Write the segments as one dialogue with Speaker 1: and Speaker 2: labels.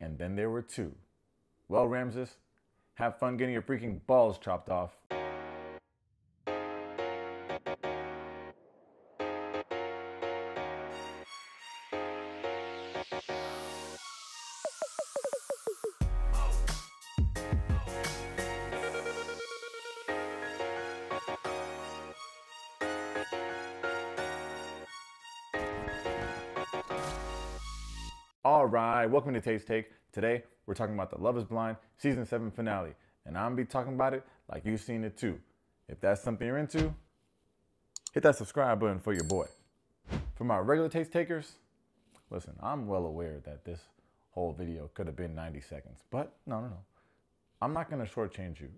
Speaker 1: and then there were two. Well, Ramses, have fun getting your freaking balls chopped off. Welcome to Tait's Take. Today, we're talking about The Love is Blind season 7 finale, and I'm gonna be talking about it like you've seen it too. If that's something you're into, hit that subscribe button for your boy. For my regular Tait's takers, listen, I'm well aware that this whole video could have been 90 seconds, but no, no, no. I'm not gonna shortchange you.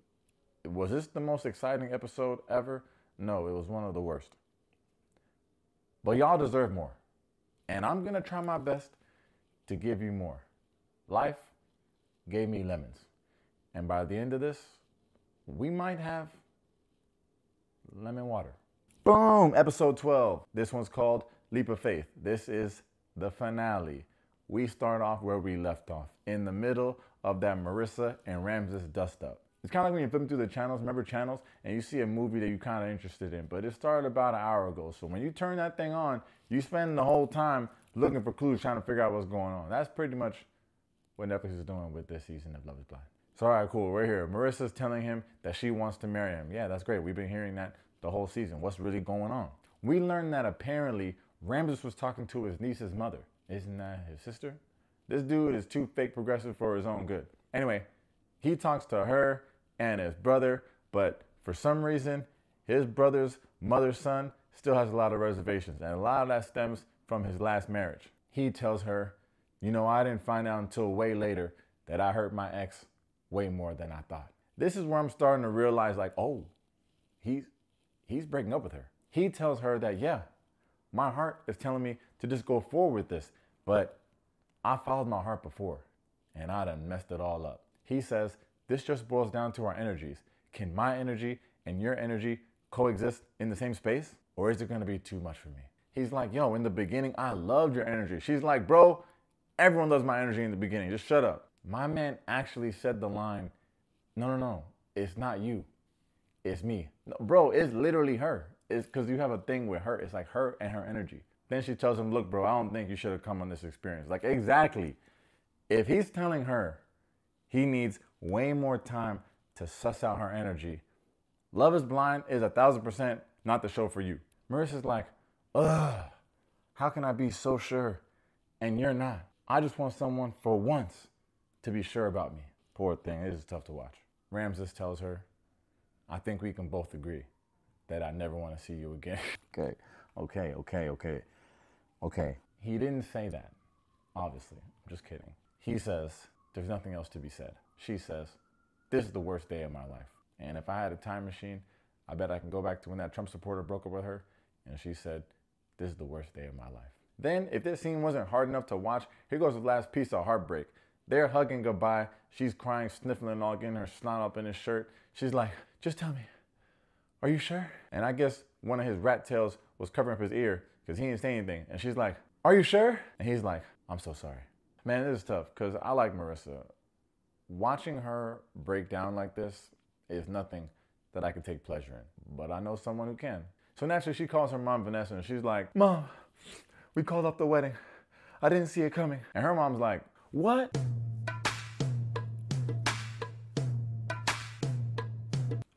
Speaker 1: Was this the most exciting episode ever? No, it was one of the worst. But y'all deserve more. And I'm gonna try my best to give you more. Life gave me lemons. And by the end of this, we might have lemon water. Boom! Episode 12. This one's called Leap of Faith. This is the finale. We start off where we left off, in the middle of that Marissa and Ramses dust up. It's kind of like when you're flipping through the channels, remember channels, and you see a movie that you're kind of interested in, but it started about an hour ago. So when you turn that thing on, you spend the whole time looking for clues, trying to figure out what's going on. That's pretty much what Netflix is doing with this season of Love is Blind. So, all right, cool. We're here. Marissa's telling him that she wants to marry him. Yeah, that's great. We've been hearing that the whole season. What's really going on? We learned that apparently Ramses was talking to his niece's mother. Isn't that his sister? This dude is too fake progressive for his own good. Anyway, he talks to her and his brother, but for some reason, his brother's mother's son still has a lot of reservations, and a lot of that stems from his last marriage. He tells her, You know, I didn't find out until way later that I hurt my ex way more than I thought. This is where I'm starting to realize, like, oh, he's he's breaking up with her. He tells her that, yeah, my heart is telling me to just go forward with this, but I followed my heart before and I done messed it all up. He says, this just boils down to our energies. Can my energy and your energy coexist in the same space? Or is it gonna be too much for me? He's like, yo, in the beginning, I loved your energy. She's like, bro, everyone loves my energy in the beginning. Just shut up. My man actually said the line, no, no, no, it's not you. It's me. No, bro, it's literally her. It's because you have a thing with her. It's like her and her energy. Then she tells him, look, bro, I don't think you should have come on this experience. Like, exactly. If he's telling her he needs way more time to suss out her energy, Love is Blind is a thousand percent not the show for you. Marissa's like, ugh, how can I be so sure and you're not? I just want someone for once to be sure about me. Poor thing, it is tough to watch. Ramses tells her, I think we can both agree that I never want to see you again. okay, okay, okay, okay, okay. He didn't say that, obviously. I'm just kidding. He says, there's nothing else to be said. She says, this is the worst day of my life. And if I had a time machine, I bet I can go back to when that Trump supporter broke up with her. And she said, this is the worst day of my life. Then, if this scene wasn't hard enough to watch, here goes the last piece of heartbreak. They're hugging goodbye. She's crying, sniffling, all getting her snot up in his shirt. She's like, just tell me, are you sure? And I guess one of his rat tails was covering up his ear because he didn't say anything. And she's like, are you sure? And he's like, I'm so sorry. Man, this is tough because I like Marissa. Watching her break down like this is nothing that I can take pleasure in, but I know someone who can. So naturally, she calls her mom, Vanessa, and she's like, Mom, we called off the wedding. I didn't see it coming. And her mom's like, What?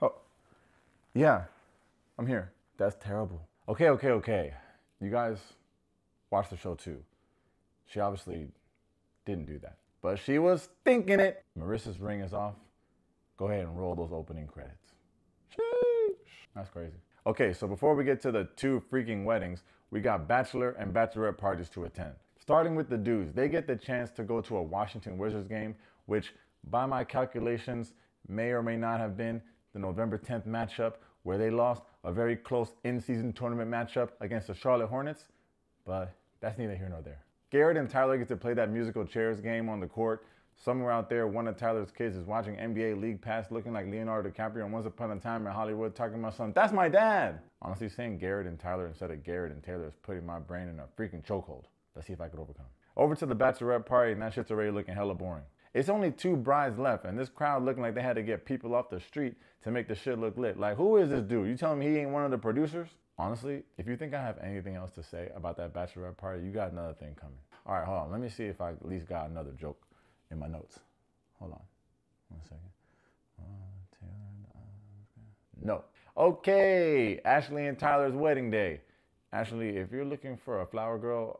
Speaker 1: Oh, yeah, I'm here. That's terrible. Okay, okay, okay. You guys watch the show too. She obviously didn't do that, but she was thinking it. Marissa's ring is off. Go ahead and roll those opening credits. Sheesh. That's crazy. Okay, so before we get to the two freaking weddings, we got bachelor and bachelorette parties to attend. Starting with the dudes, they get the chance to go to a Washington Wizards game, which by my calculations may or may not have been the November 10th matchup where they lost a very close in-season tournament matchup against the Charlotte Hornets, but that's neither here nor there. Garrett and Tyler get to play that musical chairs game on the court. Somewhere out there, one of Tyler's kids is watching NBA League Pass looking like Leonardo DiCaprio and once upon a time in Hollywood talking about something. That's my dad! Honestly, saying Garrett and Tyler instead of Garrett and Taylor is putting my brain in a freaking chokehold. Let's see if I could overcome. Over to the bachelorette party, and that shit's already looking hella boring. It's only two brides left, and this crowd looking like they had to get people off the street to make the shit look lit. Like, who is this dude? You telling me he ain't one of the producers? Honestly, if you think I have anything else to say about that bachelorette party, you got another thing coming. All right, hold on. Let me see if I at least got another joke in my notes. Hold on. One second. No. Okay, Ashley and Tyler's wedding day. Ashley, if you're looking for a flower girl,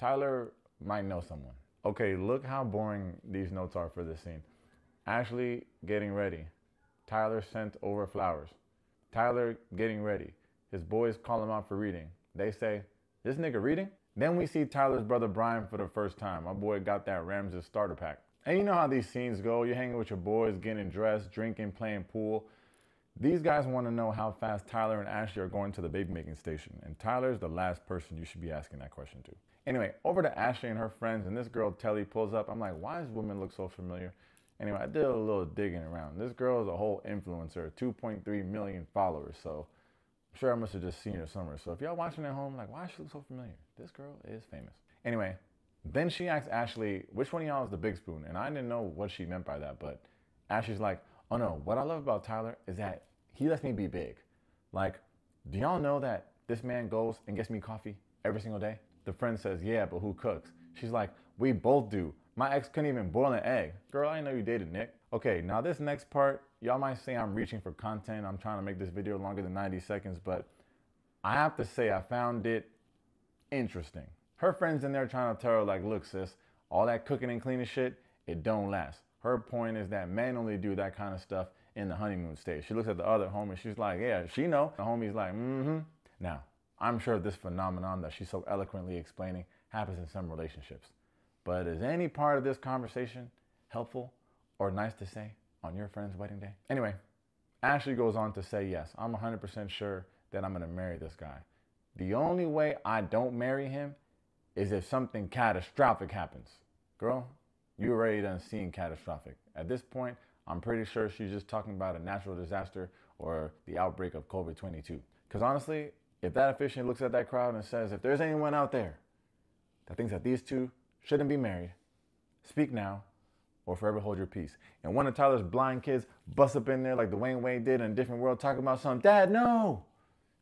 Speaker 1: Tyler might know someone. Okay, look how boring these notes are for this scene. Ashley getting ready. Tyler sent over flowers. Tyler getting ready. His boys call him out for reading. They say, This nigga reading? Then we see Tyler's brother Brian for the first time. My boy got that Ramses starter pack. And you know how these scenes go. You're hanging with your boys, getting dressed, drinking, playing pool. These guys want to know how fast Tyler and Ashley are going to the baby making station. And Tyler's the last person you should be asking that question to. Anyway, over to Ashley and her friends, and this girl Telly pulls up. I'm like, why does woman look so familiar? Anyway, I did a little digging around. This girl is a whole influencer, 2.3 million followers. So I'm sure I must have just seen her somewhere. So if y'all watching at home, like, why does she look so familiar? This girl is famous. Anyway, then she asks Ashley, which one of y'all is the big spoon? And I didn't know what she meant by that, but Ashley's like, oh no, what I love about Tyler is that he lets me be big. Like, do y'all know that this man goes and gets me coffee every single day? The friend says, Yeah, but who cooks? She's like, We both do. My ex couldn't even boil an egg. Girl, I know you dated Nick. Okay, now this next part, y'all might say I'm reaching for content. I'm trying to make this video longer than 90 seconds, but I have to say I found it interesting. Her friends in there trying to tell her, like, look, sis, all that cooking and cleaning shit, it don't last. Her point is that men only do that kind of stuff in the honeymoon stage. She looks at the other homie, she's like, yeah, she know. The homie's like, mm-hmm. Now, I'm sure this phenomenon that she's so eloquently explaining happens in some relationships. But is any part of this conversation helpful or nice to say on your friend's wedding day? Anyway, Ashley goes on to say, yes, I'm 100% sure that I'm gonna marry this guy. The only way I don't marry him is if something catastrophic happens. Girl, you already done seen catastrophic. At this point, I'm pretty sure she's just talking about a natural disaster or the outbreak of COVID 22. Because honestly, if that officiant looks at that crowd and says, if there's anyone out there that thinks that these two shouldn't be married, speak now or forever hold your peace. And one of Tyler's blind kids busts up in there like Dwayne Wayne did in a different world talking about something. Dad, no.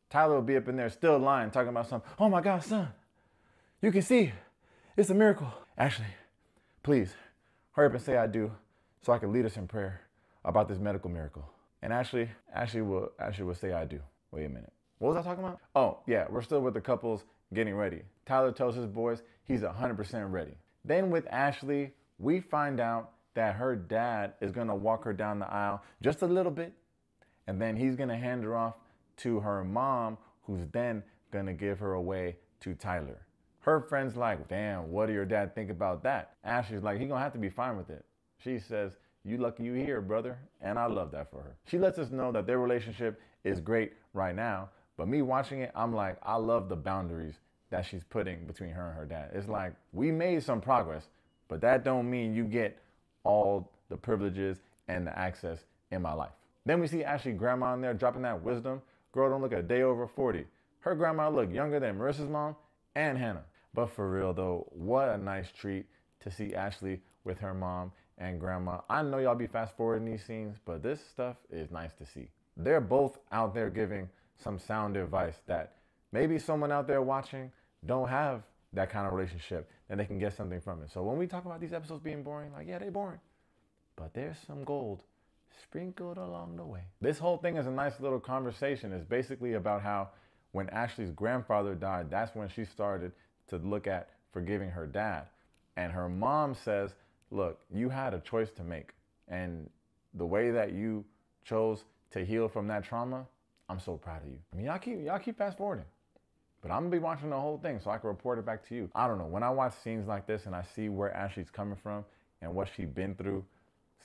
Speaker 1: Tyler will be up in there still lying, talking about something. Oh my God, son, you can see. It's a miracle. Ashley, please hurry up and say I do so I can lead us in prayer about this medical miracle. And Ashley, Ashley will Ashley will say I do. Wait a minute. What was I talking about? Oh, yeah, we're still with the couples getting ready. Tyler tells his boys he's 100% ready. Then with Ashley, we find out that her dad is going to walk her down the aisle just a little bit, and then he's going to hand her off to her mom, who's then to give her away to Tyler. Her friend's like, damn, what do your dad think about that? Ashley's like, he's going to have to be fine with it. She says, you lucky you here, brother. And I love that for her. She lets us know that their relationship is great right now, but me watching it, I'm like, I love the boundaries that she's putting between her and her dad. It's like we made some progress, but that don't mean you get all the privileges and the access in my life. Then we see Ashley grandma in there dropping that wisdom. Girl don't look a day over 40. Her grandma look younger than Marissa's mom and Hannah. But for real though, what a nice treat to see Ashley with her mom and grandma. I know y'all be fast forwarding these scenes, but this stuff is nice to see. They're both out there giving some sound advice that maybe someone out there watching don't have that kind of relationship and they can get something from it. So when we talk about these episodes being boring, like, yeah, they're boring. But there's some gold sprinkled along the way. This whole thing is a nice little conversation. It's basically about how when Ashley's grandfather died, that's when she started to look at forgiving her dad. And her mom says, Look, you had a choice to make. And the way that you chose to heal from that trauma I'm so proud of you. I mean, y'all keep y'all keep fast forwarding, but I'm gonna be watching the whole thing so I can report it back to you. I don't know. When I watch scenes like this and I see where Ashley's coming from and what she's been through,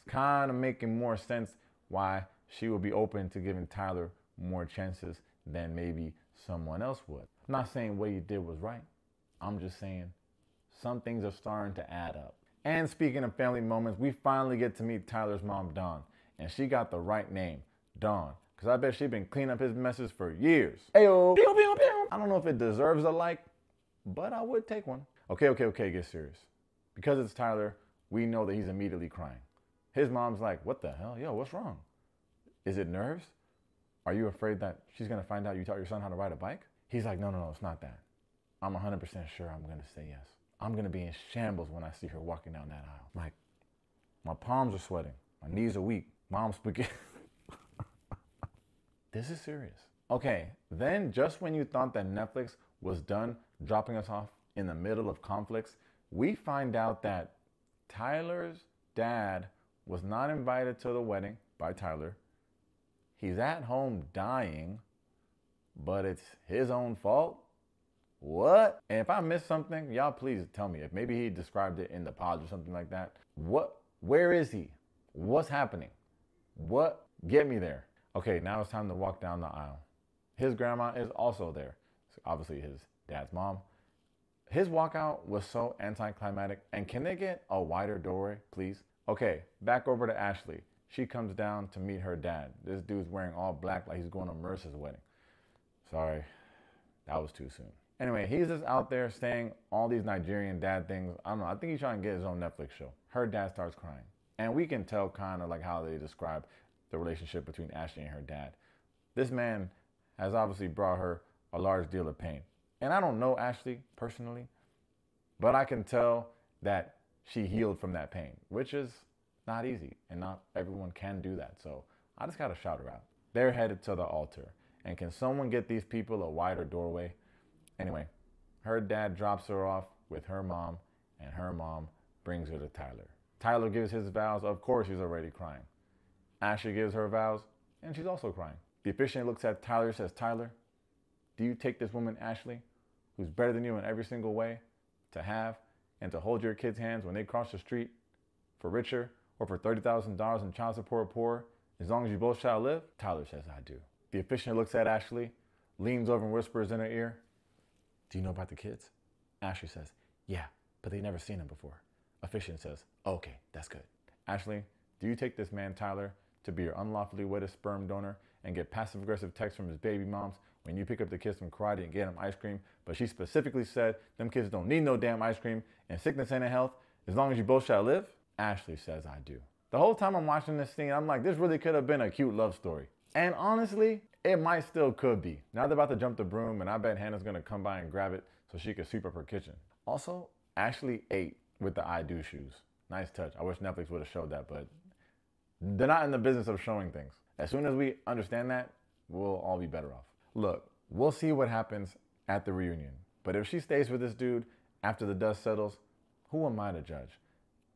Speaker 1: it's kind of making more sense why she would be open to giving Tyler more chances than maybe someone else would. I'm not saying what you did was right. I'm just saying some things are starting to add up. And speaking of family moments, we finally get to meet Tyler's mom, Dawn, and she got the right name, Dawn. Because I bet she been cleaning up his messes for years. Ayo. Pew, pew, pew. I don't know if it deserves a like, but I would take one. Okay, okay, okay, get serious. Because it's Tyler, we know that he's immediately crying. His mom's like, What the hell? Yo, what's wrong? Is it nerves? Are you afraid that she's gonna find out you taught your son how to ride a bike? He's like, No, no, no, it's not that. I'm 100% sure I'm gonna say yes. I'm gonna be in shambles when I see her walking down that aisle. Like, my palms are sweating, my knees are weak, mom's spaghetti. this is serious. Okay, then just when you thought that Netflix was done dropping us off in the middle of conflicts, we find out that Tyler's dad was not invited to the wedding by Tyler. He's at home dying, but it's his own fault. What? And if I missed something, y'all please tell me. If maybe he described it in the pods or something like that. What? Where is he? What's happening? What? Get me there. Okay, now it's time to walk down the aisle. His grandma is also there. It's obviously his dad's mom. His walkout was so anticlimactic. And can they get a wider doorway, please? Okay, back over to Ashley. She comes down to meet her dad. This dude's wearing all black like he's going to Mercer's wedding. Sorry, that was too soon. Anyway, he's just out there saying all these Nigerian dad things. I don't know. I think he's trying to get his own Netflix show. Her dad starts crying. And we can tell kind of like how they describe the relationship between Ashley and her dad. This man has obviously brought her a large deal of pain. And I don't know Ashley personally, but I can tell that she healed from that pain, which is not easy. And not everyone can do that. So I just got to shout her out. They're headed to the altar. And can someone get these people a wider doorway? Anyway, her dad drops her off with her mom, and her mom brings her to Tyler. Tyler gives his vows. Of course, he's already crying. Ashley gives her vows, and she's also crying. The officiant looks at Tyler says, Tyler, do you take this woman, Ashley, who's better than you in every single way, to have and to hold your kids' hands when they cross the street for richer or for $30,000 in child support poor, as long as you both shall live? Tyler says, I do. The officiant looks at Ashley, leans over and whispers in her ear, do you know about the kids? Ashley says, Yeah, but they've never seen him before. Officiant says, Okay, that's good. Ashley, do you take this man, Tyler, to be your unlawfully wedded sperm donor and get passive aggressive texts from his baby moms when you pick up the kids from karate and get them ice cream? But she specifically said, Them kids don't need no damn ice cream and sickness ain't a health as long as you both shall live? Ashley says, I do. The whole time I'm watching this scene, I'm like, this really could have been a cute love story. And honestly, it might still could be. Now they're about to jump the broom, and I bet Hannah's gonna come by and grab it so she can sweep up her kitchen. Also, Ashley ate with the I do shoes. Nice touch. I wish Netflix would have showed that, but they're not in the business of showing things. As soon as we understand that, we'll all be better off. Look, we'll see what happens at the reunion. But if she stays with this dude after the dust settles, who am I to judge?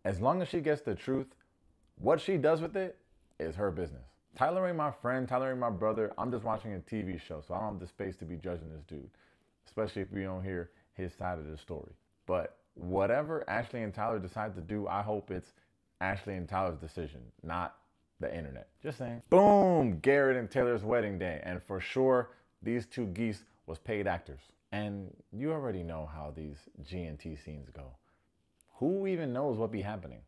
Speaker 1: As long as she gets the truth, what she does with it is her business. Tyler ain't my friend. Tyler ain't my brother. I'm just watching a TV show, so I don't have the space to be judging this dude, especially if we don't hear his side of the story. But whatever Ashley and Tyler decide to do, I hope it's Ashley and Tyler's decision, not the internet. Just saying. Boom! Garrett and Taylor's wedding day. And for sure, these two geese was paid actors. And you already know how these G&T scenes go. Who even knows what be happening?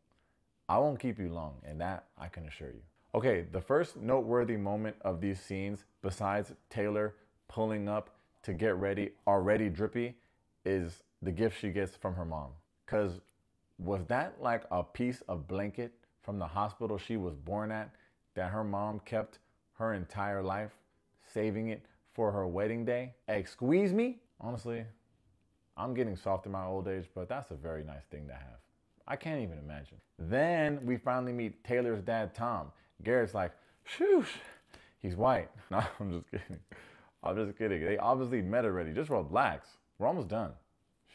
Speaker 1: I won't keep you long, and that I can assure you. Okay, the first noteworthy moment of these scenes, besides Taylor pulling up to get ready, already drippy, is the gift she gets from her mom. Because was that like a piece of blanket from the hospital she was born at that her mom kept her entire life, saving it for her wedding day? Excuse me? Honestly, I'm getting soft in my old age, but that's a very nice thing to have. I can't even imagine. Then we finally meet Taylor's dad, Tom. Garrett's like, shoosh, he's white. No, I'm just kidding. I'm just kidding. They obviously met already. Just relax. We're almost done.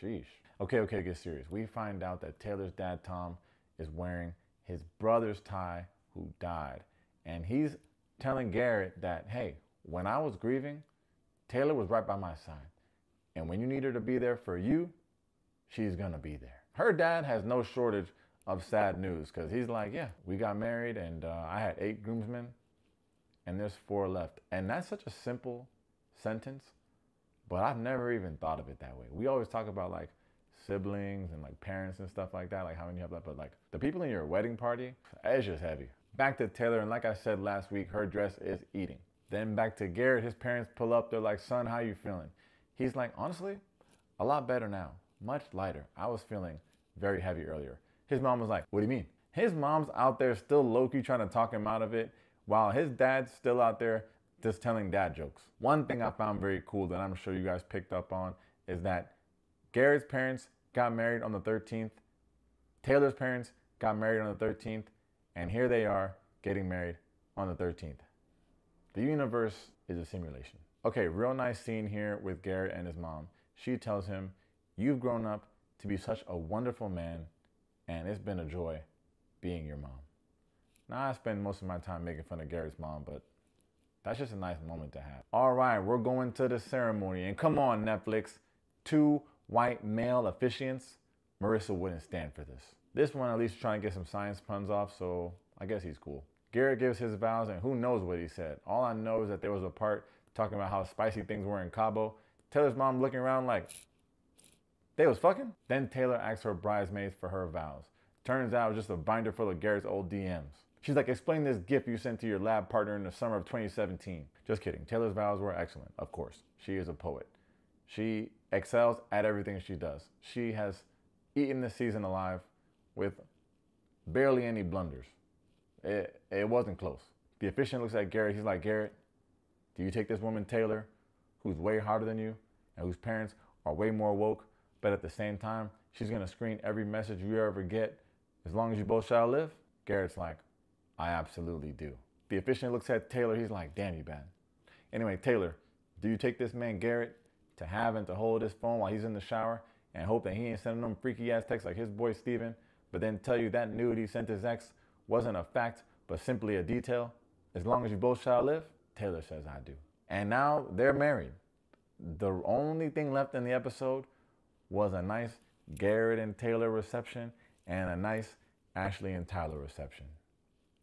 Speaker 1: Sheesh. Okay, okay, get serious. We find out that Taylor's dad, Tom, is wearing his brother's tie who died. And he's telling Garrett that, hey, when I was grieving, Taylor was right by my side. And when you need her to be there for you, she's going to be there. Her dad has no shortage of sad news because he's like, yeah, we got married and uh, I had eight groomsmen and there's four left. And that's such a simple sentence, but I've never even thought of it that way. We always talk about like siblings and like parents and stuff like that, like how many you have left, but like the people in your wedding party, it's just heavy. Back to Taylor, and like I said last week, her dress is eating. Then back to Garrett, his parents pull up, they're like, son, how you feeling? He's like, honestly, a lot better now. much lighter. I was feeling very heavy earlier. His mom was like, What do you mean? His mom's out there still low key trying to talk him out of it, while his dad's still out there just telling dad jokes. One thing I found very cool that I'm sure you guys picked up on is that Garrett's parents got married on the 13th, Taylor's parents got married on the 13th, and here they are getting married on the 13th. The universe is a simulation. Okay, real nice scene here with Garrett and his mom. She tells him, You've grown up to be such a wonderful man, and it's been a joy being your mom. Now, I spend most of my time making fun of Garrett's mom, but that's just a nice moment to have. All right, we're going to the ceremony. And come on, Netflix. Two white male officiants. Marissa wouldn't stand for this. This one at least trying to get some science puns off, so I guess he's cool. Garrett gives his vows, and who knows what he said. All I know is that there was a part talking about how spicy things were in Cabo. Taylor's mom looking around like, they was fucking? Then Taylor asks her bridesmaids for her vows. Turns out it was just a binder full of Garrett's old DMs. She's like, explain this gift you sent to your lab partner in the summer of 2017. Just kidding. Taylor's vows were excellent, of course. She is a poet. She excels at everything she does. She has eaten the season alive with barely any blunders. It, it wasn't close. The officiant looks at Garrett. He's like, Garrett, do you take this woman, Taylor, who's way harder than you and whose parents are way more woke, but at the same time, she's going to screen every message you ever get as long as you both shall live? Garrett's like, I absolutely do. The officiant looks at Taylor. He's like, damn you bad. Anyway, Taylor, do you take this man Garrett to have and to hold his phone while he's in the shower and hope that he ain't sending them freaky ass texts like his boy Steven, but then tell you that nude he sent his ex wasn't a fact but simply a detail? As long as you both shall live? Taylor says, I do. And now they're married. The only thing left in the episode was a nice Garrett and Taylor reception and a nice Ashley and Tyler reception.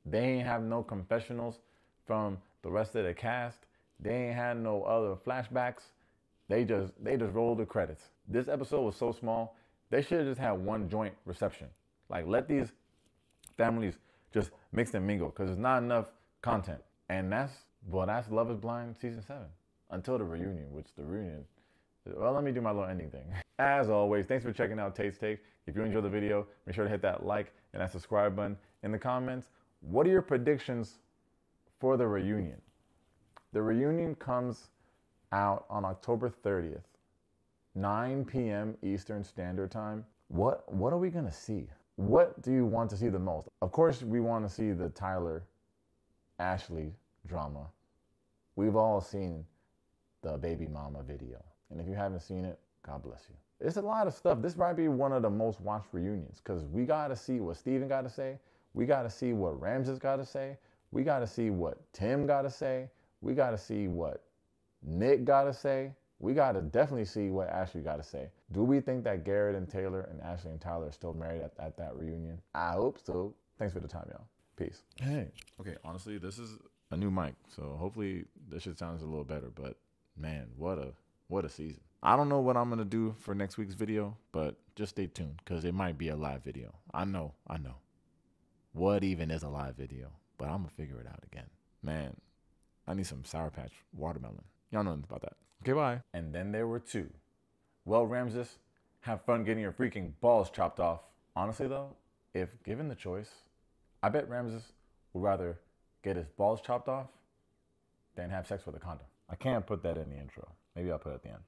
Speaker 1: They ain't have no confessionals from the rest of the cast. They ain't had no other flashbacks. They just they just rolled the credits. This episode was so small, they should have just had one joint reception. Like let these families just mix and mingle because there's not enough content. And that's well, that's Love is Blind season seven. Until the reunion, which the reunion well, let me do my little ending thing. As always, thanks for checking out Tait's Take. If you enjoyed the video, make sure to hit that like and that subscribe button. In the comments, what are your predictions for the reunion? The reunion comes out on October 30th, 9 p.m. Eastern Standard Time. What what are we gonna see? What do you want to see the most? Of course, we want to see the Tyler Ashley drama. We've all seen the baby mama video. And if you haven't seen it, God bless you. It's a lot of stuff. This might be one of the most watched reunions because we got to see what Steven got to say. We got to see what Ramses got to say. We got to see what Tim got to say. We got to see what Nick got to say. We got to definitely see what Ashley got to say. Do we think that Garrett and Taylor and Ashley and Tyler are still married at, at that reunion? I hope so. Thanks for the time, y'all. Peace. Hey. Okay, honestly, this is a new mic, so hopefully this shit sounds a little better. But man, what a what a season. I don't know what I'm gonna do for next week's video, but just stay tuned because it might be a live video. I know, I know. What even is a live video? But I'm gonna figure it out again. Man, I need some Sour Patch watermelon. Y'all know nothing about that. Okay, bye. And then there were two. Well, Ramses, have fun getting your freaking balls chopped off. Honestly, though, if given the choice, I bet Ramses would rather get his balls chopped off than have sex with a condom. I can't put that in the intro. Maybe I'll put it at the end.